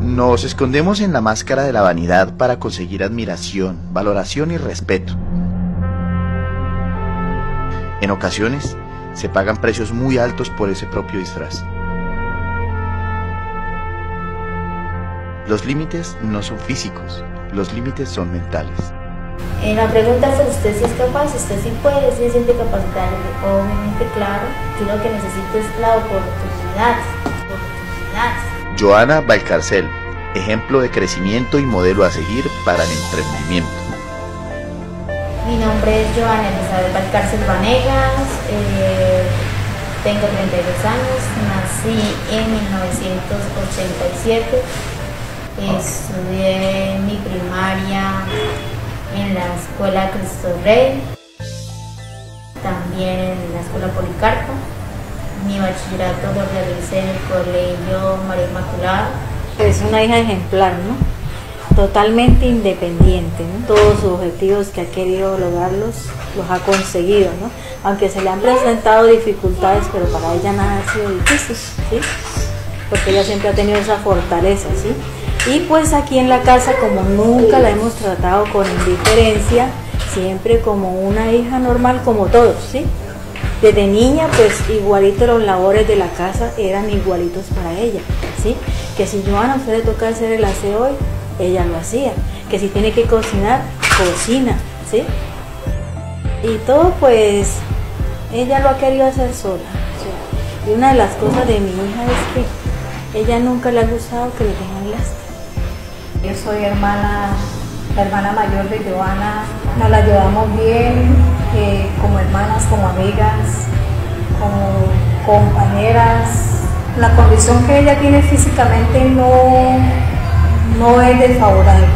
Nos escondemos en la máscara de la vanidad para conseguir admiración, valoración y respeto. En ocasiones se pagan precios muy altos por ese propio disfraz. Los límites no son físicos, los límites son mentales. En la pregunta es usted si es capaz, usted sí puede, si se siente capacitado. Obviamente, claro, yo lo que necesito es la oportunidad. Joana Valcarcel, ejemplo de crecimiento y modelo a seguir para el emprendimiento. Mi nombre es Joana Elizabeth Valcárcel Vanegas, eh, tengo 32 años, nací en 1987, estudié mi primaria en la escuela Cristo Rey, también en la escuela Policarpa, mi bachillerato lo realicé en el colegio María Inmaculada. Es una hija ejemplar, ¿no? totalmente independiente, todos sus objetivos que ha querido lograrlos los ha conseguido, ¿no? aunque se le han presentado dificultades, pero para ella nada ha sido difícil, ¿sí? porque ella siempre ha tenido esa fortaleza. ¿sí? Y pues aquí en la casa, como nunca la hemos tratado con indiferencia, siempre como una hija normal como todos, ¿sí? Desde niña, pues igualito los labores de la casa eran igualitos para ella, ¿sí? Que si Joana usted le toca hacer el aseo hoy, ella lo hacía. Que si tiene que cocinar, cocina, ¿sí? Y todo pues ella lo ha querido hacer sola. y una de las cosas de mi hija es que ella nunca le ha gustado que le tengan lástima. Yo soy hermana, la hermana mayor de Joana, nos la llevamos bien, como hermanas, como amigas, como compañeras. La condición que ella tiene físicamente no, no es desfavorable.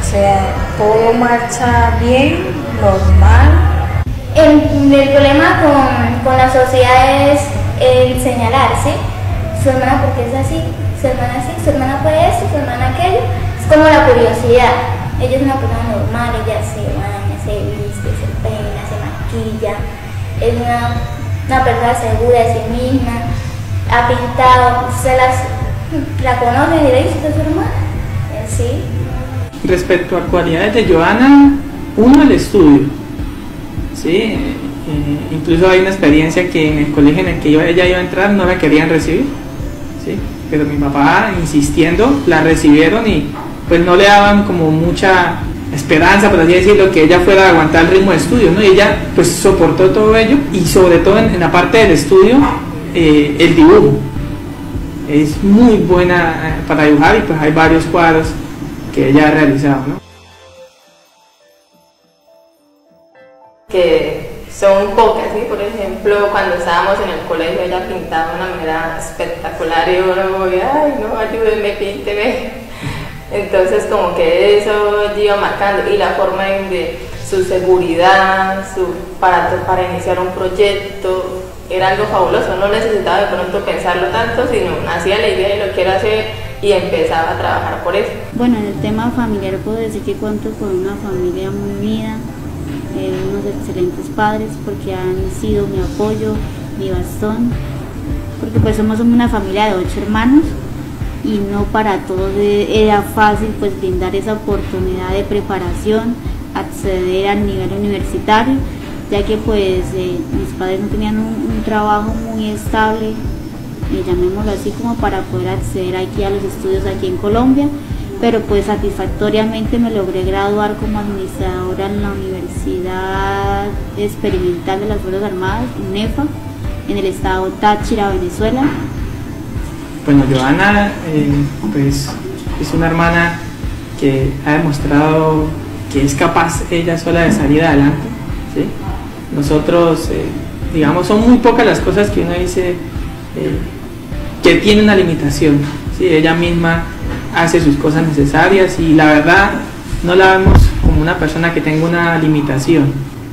O sea, todo marcha bien, normal. El, problema con, con, la sociedad es el señalar, ¿sí? Su hermana porque es así, su hermana así, su hermana puede esto, su hermana aquello. Es como la curiosidad. Ella es una persona normal, ella se baña, se viste, se peina, se maquilla. Es una, una persona segura de sí misma. Ha pintado, se las la conoce y le su hermana. Sí. Respecto a cualidades de Joana, uno el estudio. ¿sí? Eh, incluso hay una experiencia que en el colegio en el que ella iba a entrar no la querían recibir. ¿sí? Pero mi papá insistiendo la recibieron y pues no le daban como mucha esperanza, por así decirlo, que ella fuera a aguantar el ritmo de estudio, ¿no? Y ella pues soportó todo ello y sobre todo en, la parte del estudio, eh, el dibujo es muy buena eh, para dibujar y pues hay varios cuadros que ella ha realizado. ¿no? Que son pocas, ¿sí? por ejemplo, cuando estábamos en el colegio ella pintaba de una manera espectacular y uno voy, ay no, ayúdenme, pínteme. Entonces como que eso iba marcando y la forma de su seguridad, su, para, para iniciar un proyecto, era algo fabuloso, no necesitaba de pronto pensarlo tanto, sino hacía la idea y lo quiero hacer y empezaba a trabajar por eso. Bueno, en el tema familiar puedo decir que cuento con una familia muy unida, eh, unos excelentes padres porque han sido mi apoyo, mi bastón, porque pues somos una familia de ocho hermanos y no para todos era fácil pues brindar esa oportunidad de preparación, acceder al nivel universitario ya que pues eh, mis padres no tenían un, trabajo muy estable, llamémoslo así como para poder acceder aquí a los estudios aquí en Colombia, pero pues satisfactoriamente me logré graduar como administradora en la Universidad Experimental de las Fuerzas Armadas, UNEFA, en el estado Táchira, Venezuela. Bueno, Joana eh, pues es una hermana que ha demostrado que es capaz ella sola de salir adelante, ¿sí? Nosotros, eh, digamos, son muy pocas las cosas que uno dice eh, que tiene una limitación. ¿sí? Ella misma hace sus cosas necesarias y la verdad no la vemos como una persona que tenga una limitación.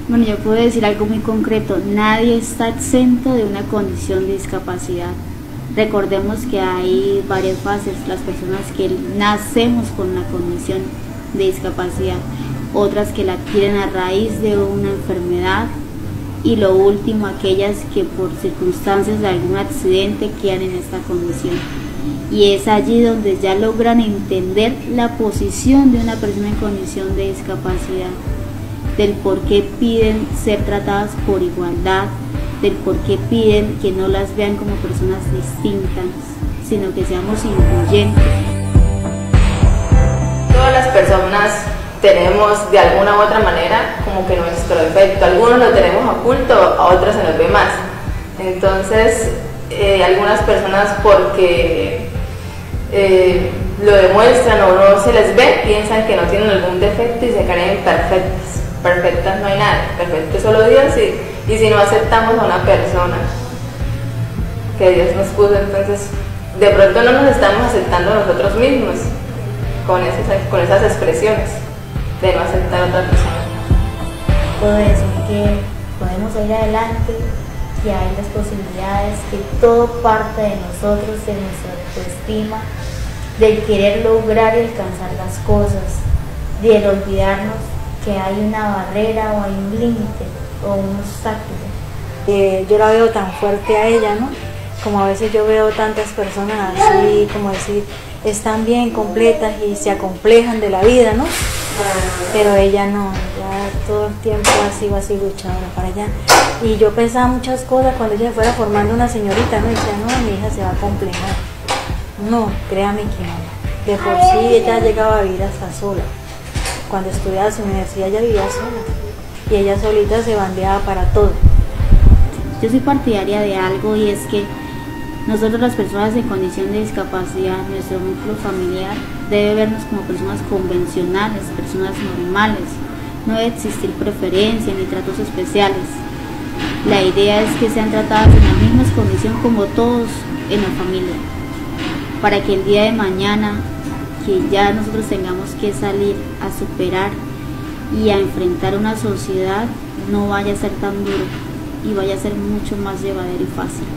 Bueno, yo puedo decir algo muy concreto, nadie está exento de una condición de discapacidad. Recordemos que hay varias fases, las personas que nacemos con una condición de discapacidad, otras que la adquieren a raíz de una enfermedad, y lo último aquellas que por circunstancias de algún accidente quedan en esta condición. y es allí donde ya logran entender la posición de una persona en condición de discapacidad, del por qué piden ser tratadas por igualdad, del por qué piden que no las vean como personas distintas, sino que seamos incluyentes. Todas las personas tenemos de alguna u otra manera como que nuestro defecto, algunos lo tenemos oculto, a otros se nos ve más. Entonces, eh, algunas personas porque eh, lo demuestran o no se les ve, piensan que no tienen algún defecto y se creen perfectas. Perfectas no hay nada, perfecto es solo Dios y, y si no aceptamos a una persona que Dios nos puso, entonces de pronto no nos estamos aceptando nosotros mismos con esas, con esas expresiones de no aceptar a otra persona. Puedo decir que podemos ir adelante, que hay las posibilidades, que todo parte de nosotros, de nuestra autoestima, del querer lograr y alcanzar las cosas, de olvidarnos que hay una barrera o hay un límite o un obstáculo. Eh, yo la veo tan fuerte a ella, ¿no? Como a veces yo veo tantas personas así, como decir, están bien completas y se acomplejan de la vida, ¿no? Pero ella no, ya todo el tiempo ha sido así luchadora para allá. Y yo pensaba muchas cosas cuando ella se fuera formando una señorita, ¿no? Y decía, no, mi hija se va a complejar. No, créame que no. De por sí ella llegaba a vivir hasta sola. Cuando estudiaba su universidad ella vivía sola. Y ella solita se bandeaba para todo. Yo soy partidaria de algo y es que nosotros las personas en condición de discapacidad, nuestro núcleo familiar debe vernos como personas convencionales, personas normales. No debe existir preferencia ni tratos especiales. La idea es que sean tratadas en la misma condición como todos en la familia, para que el día de mañana, que ya nosotros tengamos que salir a superar y a enfrentar una sociedad, no vaya a ser tan duro y vaya a ser mucho más llevadero y fácil.